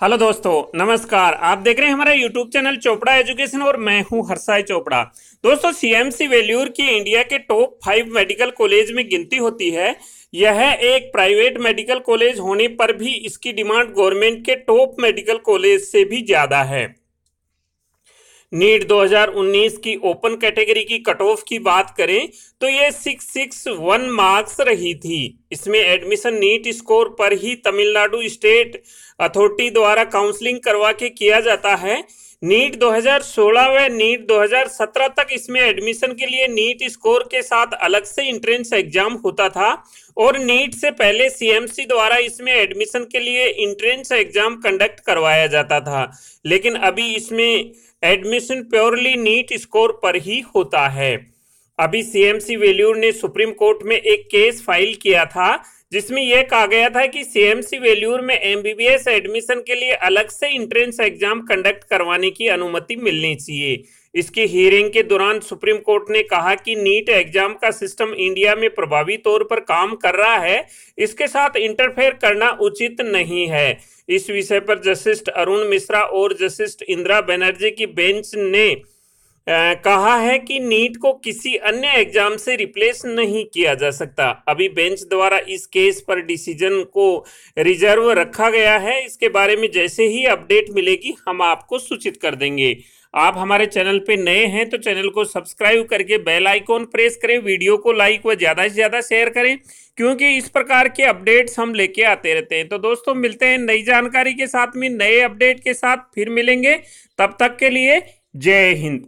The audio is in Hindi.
हेलो दोस्तों, नमस्कार। आप देख रहे हैं हमारा यूट्यूब चैनल चोपड़ा एजुकेशन और मैं हूँ हरसाई चोपड़ा। दोस्तों सीएमसी वेल्यूर की इंडिया के टॉप फाइव मेडिकल कॉलेज में गिनती होती है। यह एक प्राइवेट मेडिकल कॉलेज होने पर भी इसकी डिमांड गवर्नमेंट के टॉप मेडिकल कॉलेज से भी ज़्यादा है। नीट 2019 की ओपन कैटेगरी की कट ऑफ़ की बात करें तो ये सिक्स सिक्स वन मार्क्स रही थी। इसमें एडमिशन नीट स्कोर पर ही तमिलनाडु स्टेट अथॉरिटी द्वारा काउंसलिंग करवा के किया जाता है। नीट 2016 व नीट 2017 तक इसमें एडमिशन के लिए नीट स्कोर के साथ अलग से इंट्रेंस एग्ज़ाम होता था और नीट से पहले सीएमसी द्वारा इसमें एडमिशन के लिए इंट्रेंस एग्ज़ाम कंडक्ट करवाया जाता था। लेकिन अभी इसमें एडमिशन प्योरली नीट स्कोर पर ही होता है। अभी सीएमसी वेल्यूर ने सुप्रीम कोर्ट में एक केस फ़ाइल किया था जिसमें यह कहा गया था कि सीएमसी वेल्यूर में एमबीबीएस एडमिशन के लिए अलग से इंट्रेंस एग्ज़ाम कंडक्ट करवाने की अनुमति मिलनी चाहिए। इसकी हियरिंग के दौरान सुप्रीम कोर्ट ने कहा कि नीट एग्ज़ाम का सिस्टम इंडिया में प्रभावी तौर पर काम कर रहा है। इसके साथ इंटरफेयर करना उचित नहीं है। इस विषय पर जस्टिस अरुण मिश्रा और जस्टिस इंदिरा बनर्जी की बेंच ने कहा है कि नीट को किसी अन्य एग्ज़ाम से रिप्लेस नहीं किया जा सकता। अभी बेंच द्वारा इस केस पर डिसीज़न को रिज़र्व रखा गया है। इसके बारे में जैसे ही अपडेट मिलेगी, हम आपको सूचित कर देंगे। आप हमारे चैनल पे नए हैं तो चैनल को सब्सक्राइब करके बेल आइकॉन प्रेस करें, वीडियो को लाइक व ज़्यादा से ज़्यादा शेयर करें, क्योंकि इस प्रकार के अपडेट्स हम लेके आते रहते हैं। तो दोस्तों, मिलते हैं नई जानकारी के साथ में, नए अपडेट के साथ, फिर मिलेंगे। तब तक के लिए जय हिंद।